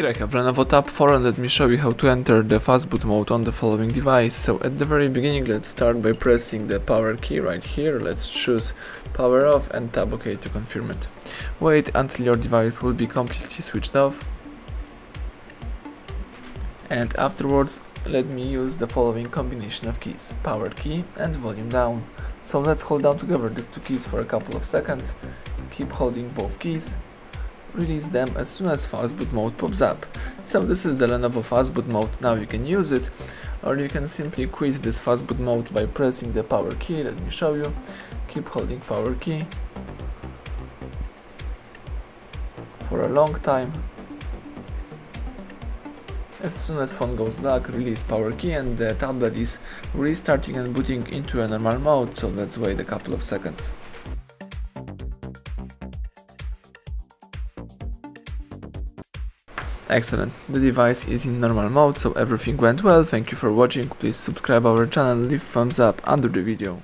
Here I have Lenovo Tab 4 and let me show you how to enter the fastboot mode on the following device. So at the very beginning let's start by pressing the power key right here. Let's choose power off and tab OK to confirm it. Wait until your device will be completely switched off. And afterwards let me use the following combination of keys, power key and volume down. So let's hold down together these two keys for a couple of seconds, keep holding both keys release them as soon as fastboot mode pops up. So this is the Lenovo fastboot mode, now you can use it, or you can simply quit this fastboot mode by pressing the power key, let me show you, keep holding power key for a long time. As soon as phone goes black, release power key and the tablet is restarting and booting into a normal mode, so let's wait a couple of seconds. Excellent, the device is in normal mode so everything went well, thank you for watching, please subscribe our channel, leave thumbs up under the video.